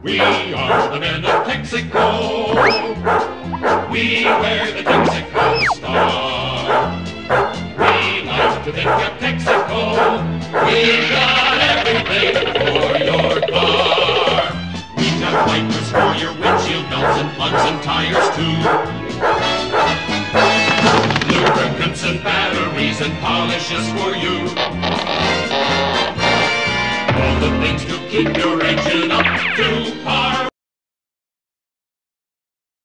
We are the men of Texaco. We wear the Texaco star. We like to think of Texaco. We've got everything for your car. We've got wipers for your windshield belts and plugs and tires too. Lubricants and batteries and polishes for you. To keep your engine up to.